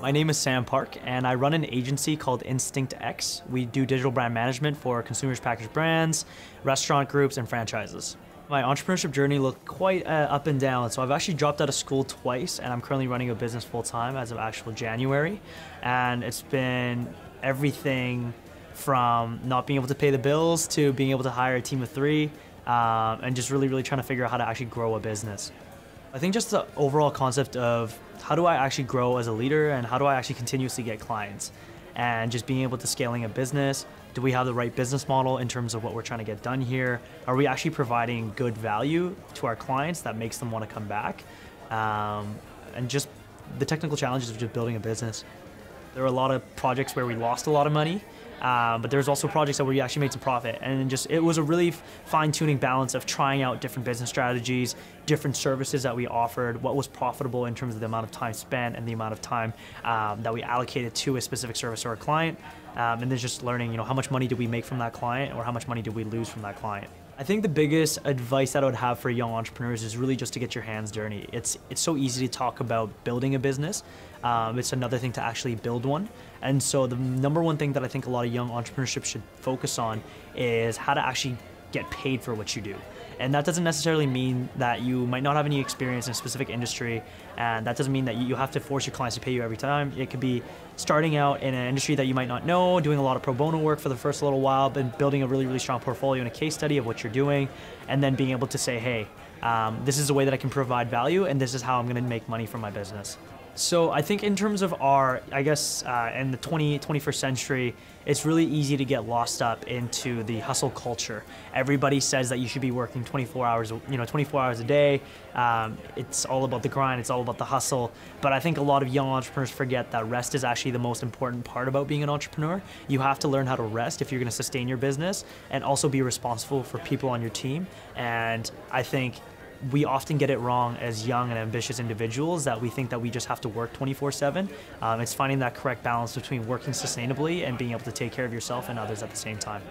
My name is Sam Park, and I run an agency called InstinctX. We do digital brand management for consumers packaged brands, restaurant groups, and franchises. My entrepreneurship journey looked quite uh, up and down. So I've actually dropped out of school twice, and I'm currently running a business full time as of actual January. And it's been everything from not being able to pay the bills to being able to hire a team of three, um, and just really, really trying to figure out how to actually grow a business. I think just the overall concept of how do I actually grow as a leader and how do I actually continuously get clients and just being able to scaling a business. Do we have the right business model in terms of what we're trying to get done here? Are we actually providing good value to our clients that makes them want to come back? Um, and just the technical challenges of just building a business. There were a lot of projects where we lost a lot of money um, but there's also projects that where we actually made some profit, and just it was a really fine-tuning balance of trying out different business strategies, different services that we offered, what was profitable in terms of the amount of time spent and the amount of time um, that we allocated to a specific service or a client, um, and then just learning, you know, how much money did we make from that client, or how much money did we lose from that client. I think the biggest advice that I would have for young entrepreneurs is really just to get your hands dirty. It's it's so easy to talk about building a business. Um, it's another thing to actually build one. And so the number one thing that I think a lot of young entrepreneurship should focus on is how to actually get paid for what you do. And that doesn't necessarily mean that you might not have any experience in a specific industry, and that doesn't mean that you have to force your clients to pay you every time. It could be starting out in an industry that you might not know, doing a lot of pro bono work for the first little while, but building a really, really strong portfolio and a case study of what you're doing, and then being able to say, hey, um, this is a way that I can provide value, and this is how I'm going to make money from my business. So I think in terms of our, I guess, uh, in the 20, 21st century, it's really easy to get lost up into the hustle culture. Everybody says that you should be working 24 hours, you know, 24 hours a day. Um, it's all about the grind. It's all about the hustle. But I think a lot of young entrepreneurs forget that rest is actually the most important part about being an entrepreneur. You have to learn how to rest if you're going to sustain your business, and also be responsible for people on your team. And I think we often get it wrong as young and ambitious individuals that we think that we just have to work 24 7. Um, it's finding that correct balance between working sustainably and being able to take care of yourself and others at the same time.